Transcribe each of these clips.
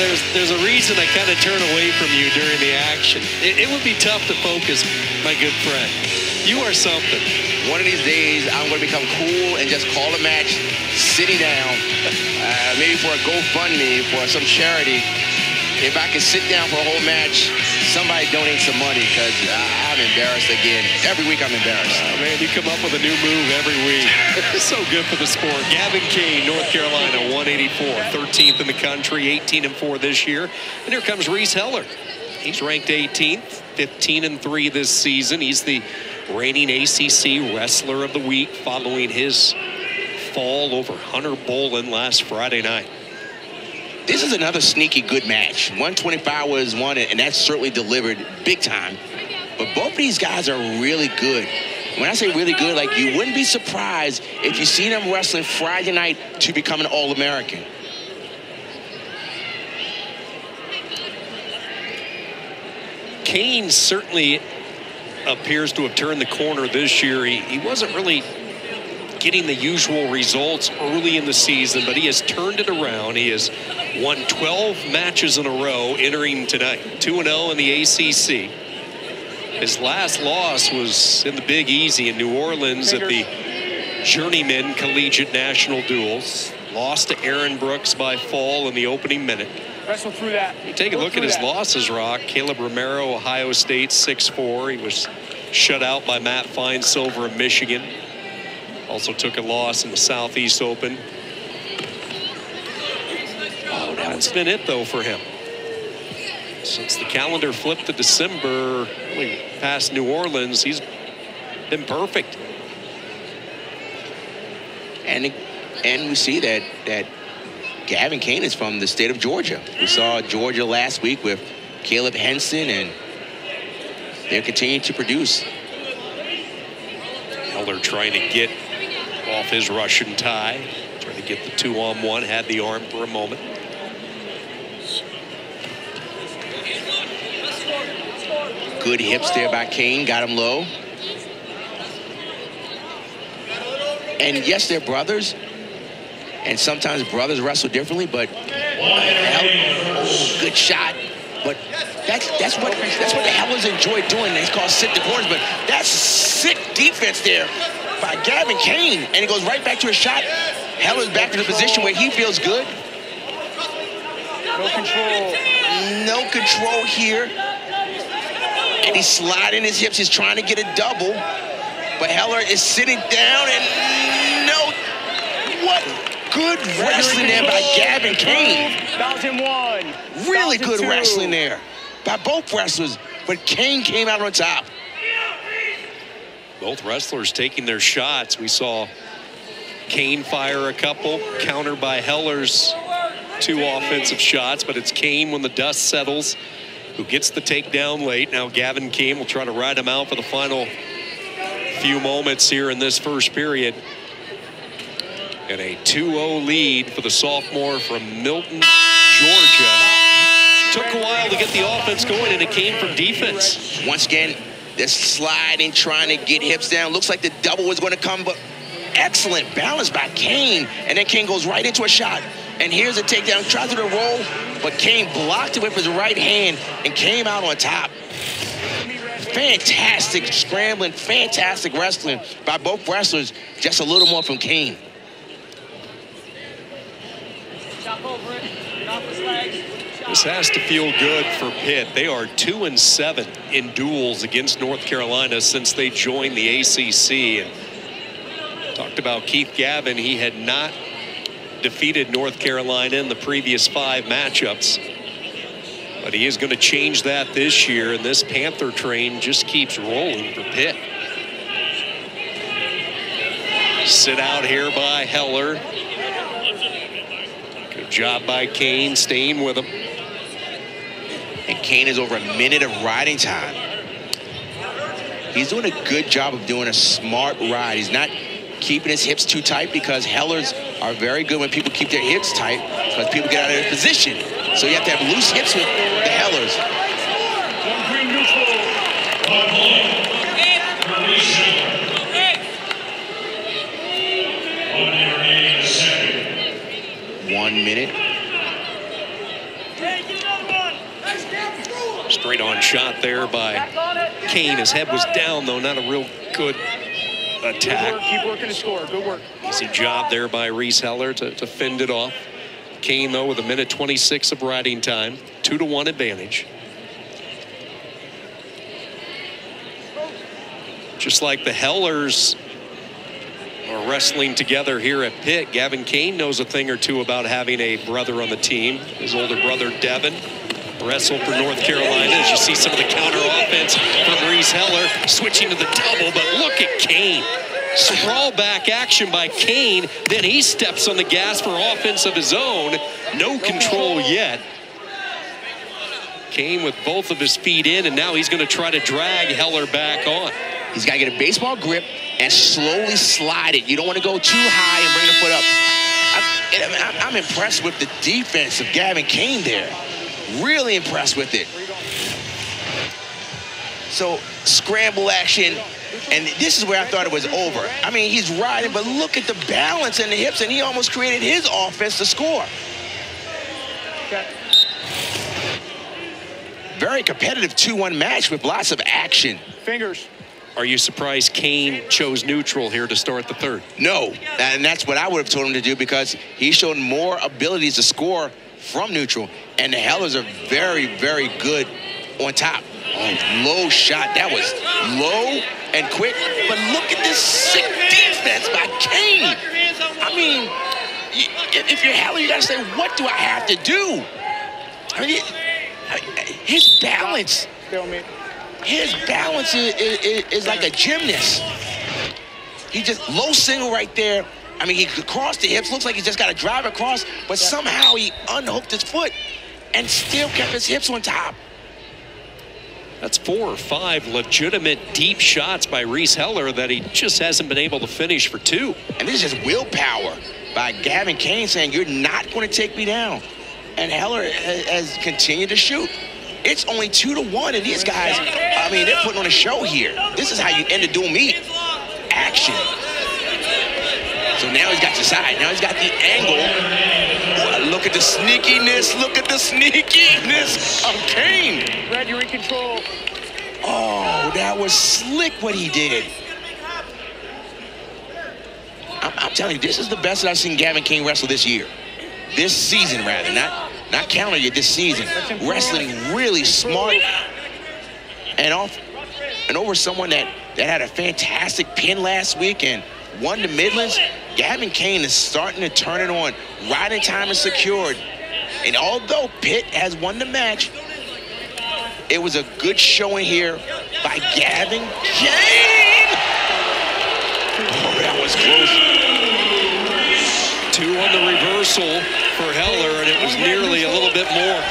there's there's a reason I kind of turn away from you during the action. It, it would be tough to focus, my good friend. You are something. One of these days, I'm going to become cool and just call a match sitting down, uh, maybe for a GoFundMe for some charity. If I could sit down for a whole match, somebody donate some money because I'm embarrassed again. Every week I'm embarrassed. Oh, man, you come up with a new move every week. It's so good for the sport. Gavin Kane, North Carolina, 184, 13th in the country, 18 and 4 this year. And here comes Reece Heller. He's ranked 18th, 15 and 3 this season. He's the reigning ACC Wrestler of the Week following his fall over Hunter Bolin last Friday night. This is another sneaky good match. 125 was one, and that certainly delivered big time. But both of these guys are really good. When I say really good, like you wouldn't be surprised if you see them wrestling Friday night to become an All-American. Kane certainly appears to have turned the corner this year. He, he wasn't really getting the usual results early in the season, but he has turned it around. He has won 12 matches in a row entering tonight, 2-0 in the ACC. His last loss was in the Big Easy in New Orleans at the Journeyman Collegiate National Duels. Lost to Aaron Brooks by fall in the opening minute. Wrestle through that. You take a look at his that. losses, Rock. Kaleb Romero, Ohio State, 6-4. He was shut out by Matt Finesilver of Michigan. Also took a loss in the Southeast Open. Oh, that's been it, though, for him. Since the calendar flipped to December, really past New Orleans, he's been perfect. And and we see that that Gavin Kane is from the state of Georgia. We saw Georgia last week with Caleb Henson, and they're continuing to produce. Heller trying to get his Russian tie. Trying to get the two on one, had the arm for a moment. Good hips there by Kane, got him low. And yes, they're brothers. And sometimes brothers wrestle differently, but oh, good shot. But that's that's what that's what the Hellers enjoy doing. They call sit the corners, but that's sick defense there by Gavin Kane. And he goes right back to a shot. Heller's back to the position where he feels good. No control. No control here. And he's sliding his hips. He's trying to get a double. But Heller is sitting down and no. What good wrestling there by Gavin Kane. one. Really good wrestling there by both wrestlers. But Kane came out on top both wrestlers taking their shots. We saw Kane fire a couple, countered by Heller's two offensive shots, but it's Kane when the dust settles who gets the takedown late. Now Gavin Kane will try to ride him out for the final few moments here in this first period. And a 2-0 lead for the sophomore from Milton, Georgia. Took a while to get the offense going, and it came from defense. Once again, they're sliding, trying to get hips down. Looks like the double was going to come, but excellent balance by Kane. And then Kane goes right into a shot. And here's a takedown. Tries to roll, but Kane blocked it with his right hand and came out on top. Fantastic scrambling, fantastic wrestling by both wrestlers. Just a little more from Kane. over it. Off his legs. This has to feel good for Pitt. They are two and seven in duels against North Carolina since they joined the ACC. Talked about Keith Gavin. He had not defeated North Carolina in the previous five matchups. But he is going to change that this year, and this Panther train just keeps rolling for Pitt. Sit out here by Heller. Good job by Kane staying with him. Kane is over a minute of riding time. He's doing a good job of doing a smart ride. He's not keeping his hips too tight because Hellers are very good when people keep their hips tight because people get out of their position. So you have to have loose hips with the Hellers. One minute Straight on shot there by Kane. His head was down, though, not a real good attack. Keep working to score. Good work. Easy job there by Reece Heller to, to fend it off. Kane, though, with a minute 26 of riding time, two to one advantage. Just like the Hellers are wrestling together here at Pitt, Gavin Kane knows a thing or two about having a brother on the team. His older brother, Devin, wrestled for North Carolina. As you see some of the counter offense from Reece Heller, switching to the double, but look at Kane. Sprawl back action by Kane. Then he steps on the gas for offense of his own. No control yet. Kane with both of his feet in, and now he's going to try to drag Heller back on. He's got to get a baseball grip and slowly slide it. You don't want to go too high and bring the foot up. I'm, I'm impressed with the defense of Gavin Kane there. Really impressed with it. So scramble action, and this is where I thought it was over. I mean, he's riding, but look at the balance and the hips, and he almost created his offense to score. Very competitive 2-1 match with lots of action. Fingers. Are you surprised Kane chose neutral here to start the third? No, and that's what I would have told him to do because he showed more abilities to score from neutral, and the Hellers are very, very good on top. Oh, low shot. That was low and quick, but look at this sick defense by Kane. I mean, if you're Heller, you got to say, what do I have to do? I mean, his balance his balance is, is, is like a gymnast. He just low single right there. I mean, he crossed the hips. Looks like he just got to drive across, but somehow he unhooked his foot and still kept his hips on top. That's four or five legitimate deep shots by Reece Heller that he just hasn't been able to finish for two. And this is just willpower by Gavin Kane saying, "You're not going to take me down." And Heller has continued to shoot. It's only two to one, and these guys, I mean, they're putting on a show here. This is how you end a dual meet. Action. So now he's got the side. Now he's got the angle. Boy, look at the sneakiness. Look at the sneakiness of Kane. Brad, you're in control. Oh, that was slick what he did. I'm, I'm telling you, this is the best that I've seen Gavin Kane wrestle this year. This season, rather. Not not counter yet, this season. Wrestling really smart and off and over someone that, that had a fantastic pin last week and won the Midlands. Gavin Kane is starting to turn it on. Riding time is secured. And although Pitt has won the match, it was a good showing here by Gavin Kane. Oh, that was close. Two on the reversal for Heller, and it was nearly a little bit more.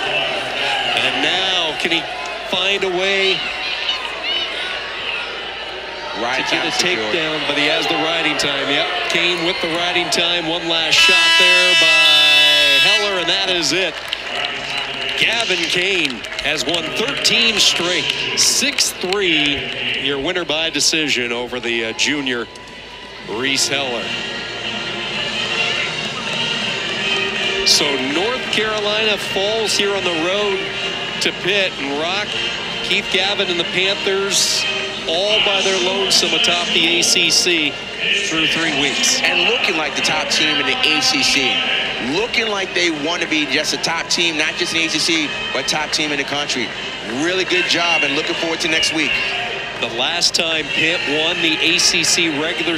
And now, can he find a way Right to get a takedown? But he has the riding time. Yep, Kane with the riding time. One last shot there by Heller, and that is it. Gavin Kane has won 13 straight, 6-3, your winner by decision over the uh, junior Reece Heller. So North Carolina falls here on the road to Pitt and Rock. Keith Gavin and the Panthers all by their lonesome atop the ACC through three weeks. And looking like the top team in the ACC. Looking like they want to be just a top team, not just in the ACC, but top team in the country. Really good job and looking forward to next week. The last time Pitt won the ACC regular